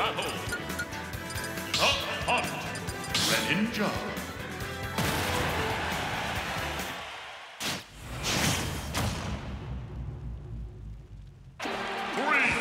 battle. Up, up. Greninja. Three,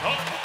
走